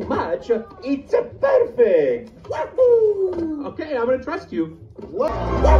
much, it's perfect. Okay, I'm gonna trust you. Wahoo!